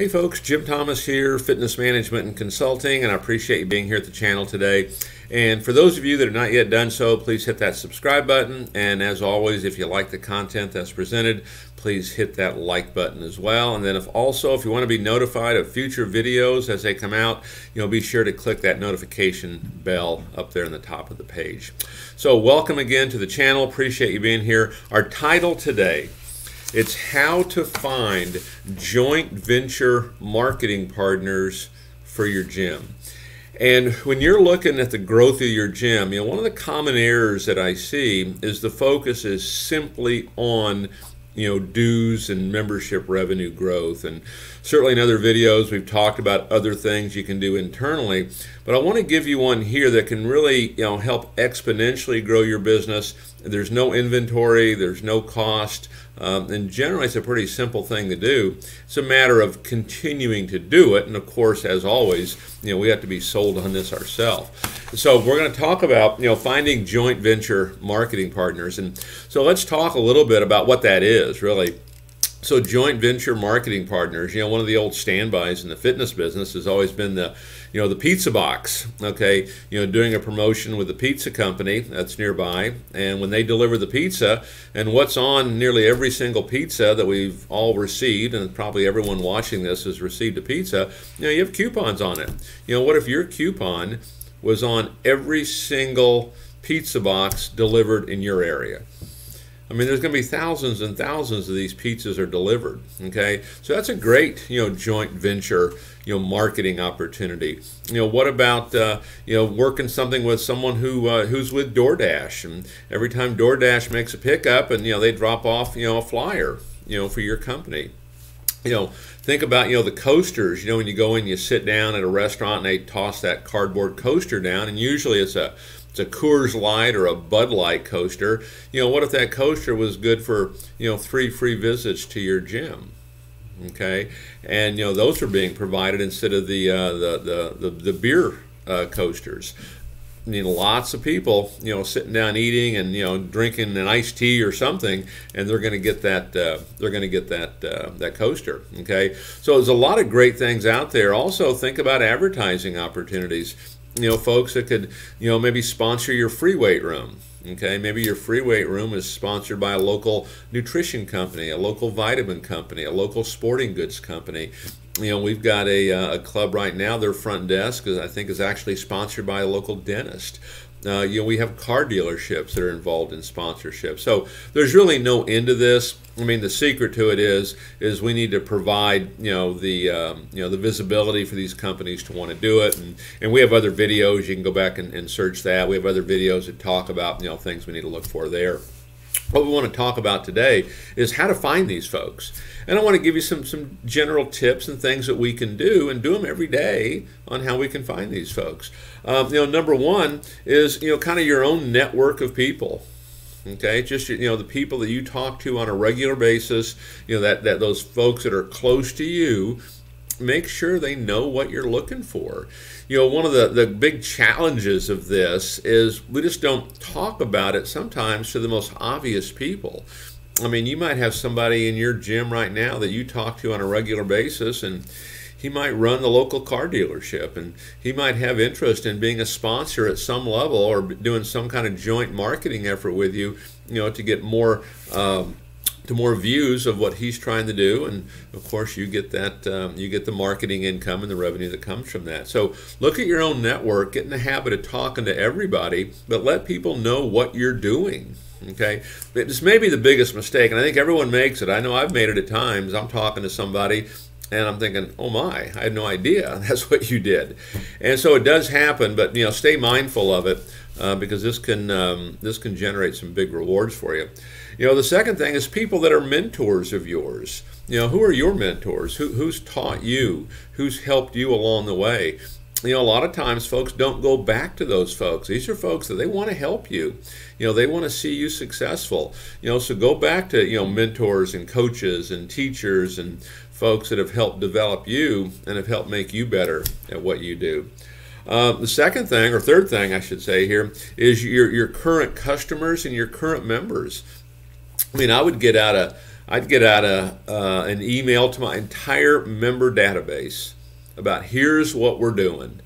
Hey folks, Jim Thomas here, Fitness Management and Consulting, and I appreciate you being here at the channel today. And for those of you that have not yet done so, please hit that subscribe button. And as always, if you like the content that's presented, please hit that like button as well. And then if also, if you want to be notified of future videos as they come out, you know, be sure to click that notification bell up there in the top of the page. So welcome again to the channel. Appreciate you being here. Our title today it's how to find joint venture marketing partners for your gym. And when you're looking at the growth of your gym, you know, one of the common errors that I see is the focus is simply on you know dues and membership revenue growth. And certainly in other videos we've talked about other things you can do internally. But i want to give you one here that can really you know help exponentially grow your business there's no inventory there's no cost um, and generally it's a pretty simple thing to do. It's a matter of continuing to do it and of course as always you know we have to be sold on this ourselves. So we're going to talk about you know finding joint venture marketing partners and so let's talk a little bit about what that is really so joint venture marketing partners, you know, one of the old standbys in the fitness business has always been the, you know, the pizza box. Okay, you know, doing a promotion with the pizza company that's nearby, and when they deliver the pizza, and what's on nearly every single pizza that we've all received, and probably everyone watching this has received a pizza, you know, you have coupons on it. You know, what if your coupon was on every single pizza box delivered in your area? I mean, there's going to be thousands and thousands of these pizzas are delivered. Okay, so that's a great you know joint venture you know marketing opportunity. You know, what about uh, you know working something with someone who uh, who's with DoorDash, and every time DoorDash makes a pickup, and you know they drop off you know a flyer you know for your company you know, think about, you know, the coasters. You know, when you go in, you sit down at a restaurant and they toss that cardboard coaster down, and usually it's a a Coors Light or a Bud Light coaster. You know, what if that coaster was good for, you know, three free visits to your gym? Okay, and you know those are being provided instead of the uh, the, the, the the beer uh, coasters. I mean, lots of people, you know, sitting down eating and you know drinking an iced tea or something, and they're going to get that uh, they're going to get that uh, that coaster. Okay, so there's a lot of great things out there. Also, think about advertising opportunities you know, folks that could, you know, maybe sponsor your free weight room. Okay, maybe your free weight room is sponsored by a local nutrition company, a local vitamin company, a local sporting goods company. You know, we've got a, uh, a club right now. Their front desk, is, I think, is actually sponsored by a local dentist. Uh, you know, we have car dealerships that are involved in sponsorship. So there's really no end to this. I mean, the secret to it is is we need to provide you know the um, you know the visibility for these companies to want to do it, and and we have other videos you can go back and, and search that. We have other videos that talk about you know things we need to look for there. What we want to talk about today is how to find these folks. And I want to give you some, some general tips and things that we can do and do them every day on how we can find these folks. Um, you know, number one is, you know, kind of your own network of people okay just you know the people that you talk to on a regular basis you know that, that those folks that are close to you make sure they know what you're looking for. You know, one of the, the big challenges of this is we just don't talk about it sometimes to the most obvious people. I mean, you might have somebody in your gym right now that you talk to on a regular basis, and he might run the local car dealership, and he might have interest in being a sponsor at some level or doing some kind of joint marketing effort with you, you know, to get more. Um, to more views of what he's trying to do, and of course you get that um, you get the marketing income and the revenue that comes from that. So look at your own network, get in the habit of talking to everybody, but let people know what you're doing. Okay, this may be the biggest mistake, and I think everyone makes it. I know I've made it at times. I'm talking to somebody. And I'm thinking, oh my, I had no idea that's what you did. And so it does happen, but you know, stay mindful of it uh, because this can um, this can generate some big rewards for you. You know, the second thing is people that are mentors of yours. You know, who are your mentors? Who, who's taught you? Who's helped you along the way? You know, a lot of times folks don't go back to those folks. These are folks that they want to help you. You know, they want to see you successful. You know, so go back to, you know, mentors and coaches and teachers and folks that have helped develop you and have helped make you better at what you do. Uh, the second thing, or third thing, I should say here, is your, your current customers and your current members. I mean, I would get out a I'd get out a, uh, an email to my entire member database about here's what we're doing.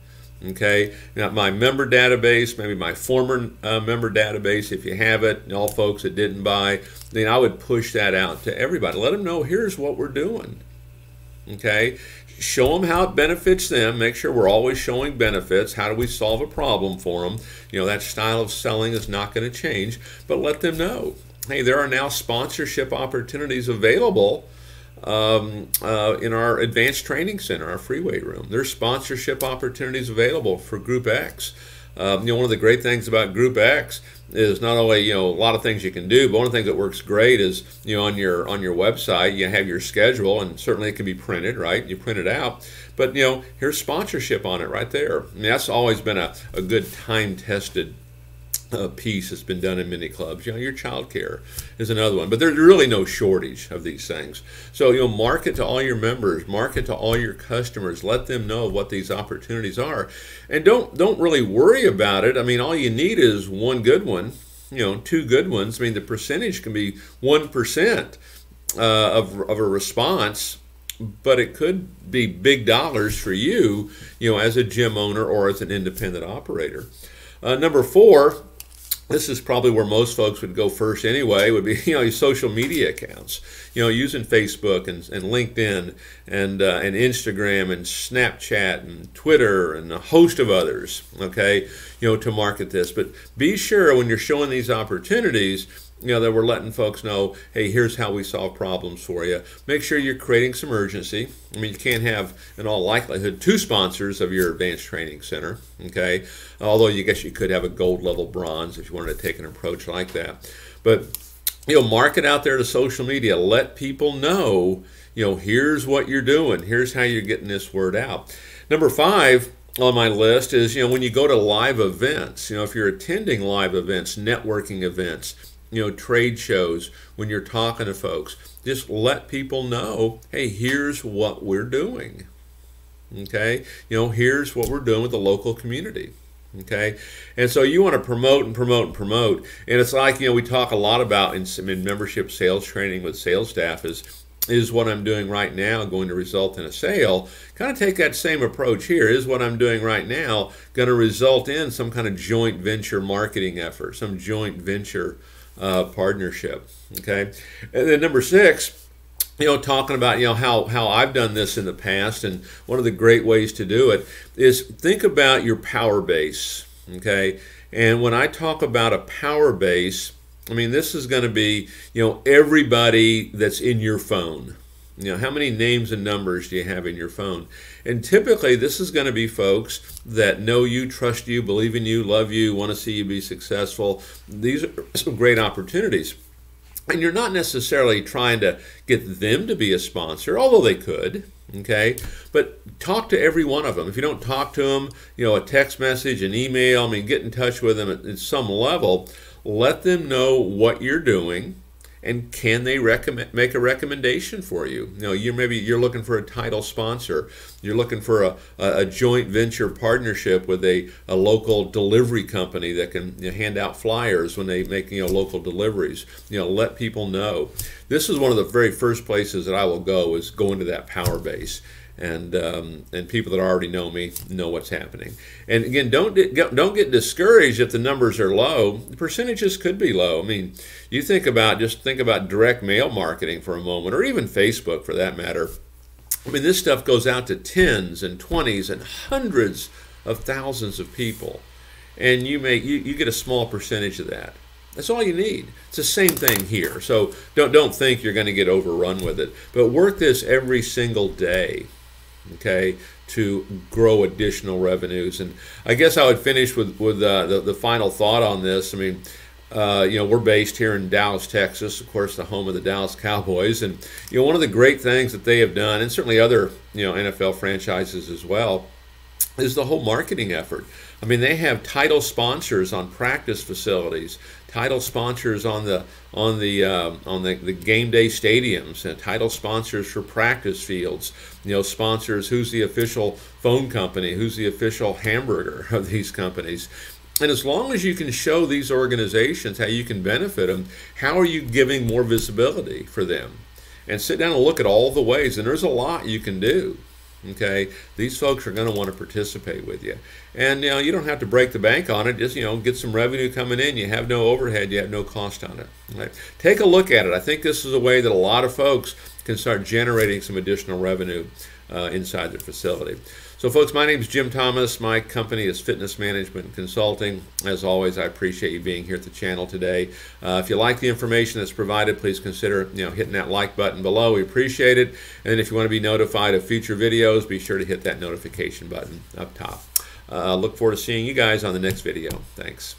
Okay, now my member database, maybe my former uh, member database, if you have it, all folks that didn't buy, then I would push that out to everybody. Let them know here's what we're doing. Okay, show them how it benefits them. Make sure we're always showing benefits. How do we solve a problem for them? You know, that style of selling is not going to change, but let them know hey, there are now sponsorship opportunities available um, uh, in our advanced training center, our free weight room. There's sponsorship opportunities available for Group X. Um, you know, one of the great things about Group X is not only you know a lot of things you can do, but one of the things that works great is you know on your on your website you have your schedule, and certainly it can be printed, right? You print it out, but you know here's sponsorship on it right there. I mean, that's always been a, a good time tested uh, piece that's been done in many clubs. You know, your child care is another one, but there's really no shortage of these things. So, you know, market to all your members, market to all your customers, let them know what these opportunities are, and don't don't really worry about it. I mean, all you need is one good one, you know, two good ones. I mean, the percentage can be one percent uh, of of a response but it could be big dollars for you, you know, as a gym owner or as an independent operator. Uh, number four, this is probably where most folks would go first anyway would be you know your social media accounts. You know using facebook and, and linkedin and uh, and instagram and snapchat and twitter and a host of others okay you know to market this. But be sure when you're showing these opportunities you know, that we're letting folks know, hey, here's how we solve problems for you. Make sure you're creating some urgency. I mean, you can't have, in all likelihood, two sponsors of your advanced training center, okay? Although you guess you could have a gold level bronze if you wanted to take an approach like that. But, you know, market out there to social media. Let people know, you know, here's what you're doing. Here's how you're getting this word out. Number five, on my list is you know when you go to live events you know if you're attending live events networking events you know, trade shows, when you're talking to folks, just let people know, hey, here's what we're doing. Okay? You know, here's what we're doing with the local community. Okay? And so you want to promote and promote and promote. And it's like, you know, we talk a lot about in, in membership sales training with sales staff is is what I'm doing right now going to result in a sale? Kind of take that same approach here. Is what I'm doing right now going to result in some kind of joint venture marketing effort, some joint venture uh, partnership. Okay, and then number six, you know, talking about you know how how I've done this in the past, and one of the great ways to do it is think about your power base. Okay, and when I talk about a power base, I mean this is going to be you know everybody that's in your phone. You know, how many names and numbers do you have in your phone? And typically, this is going to be folks that know you, trust you, believe in you, love you, want to see you be successful. These are some great opportunities. And you're not necessarily trying to get them to be a sponsor, although they could, okay? But talk to every one of them. If you don't talk to them, you know, a text message, an email, I mean, get in touch with them at, at some level. Let them know what you're doing and can they recommend make a recommendation for you? You know, you maybe you're looking for a title sponsor, you're looking for a, a joint venture partnership with a, a local delivery company that can you know, hand out flyers when they make you know local deliveries. You know, let people know. This is one of the very first places that I will go is go into that power base and um, and people that already know me know what's happening. And again, don't don't get discouraged if the numbers are low. The percentages could be low. I mean, you think about just think about direct mail marketing for a moment, or even Facebook for that matter. I mean, this stuff goes out to tens and twenties and hundreds of thousands of people, and you make you, you get a small percentage of that. That's all you need. It's the same thing here. So don't don't think you're going to get overrun with it, but work this every single day okay, to grow additional revenues. And I guess I would finish with, with uh, the, the final thought on this. I mean, uh, you know, we're based here in Dallas, Texas, of course, the home of the Dallas Cowboys. And, you know, one of the great things that they have done, and certainly other, you know, NFL franchises as well, is the whole marketing effort. I mean, they have title sponsors on practice facilities, title sponsors on the on the uh, on the, the game day stadiums, and title sponsors for practice fields. You know, sponsors who's the official phone company, who's the official hamburger of these companies. And as long as you can show these organizations how you can benefit them, how are you giving more visibility for them? and sit down and look at all the ways. And there's a lot you can do. Okay, these folks are going to want to participate with you, and you know you don't have to break the bank on it. Just you know get some revenue coming in. You have no overhead. You have no cost on it. Right? Take a look at it. I think this is a way that a lot of folks can start generating some additional revenue uh, inside the facility. So, folks, my name is Jim Thomas. My company is Fitness Management Consulting. As always, I appreciate you being here at the channel today. Uh, if you like the information that's provided, please consider you know hitting that like button below. We appreciate it. And if you want to be notified of future videos, be sure to hit that notification button up top. Uh, look forward to seeing you guys on the next video. Thanks.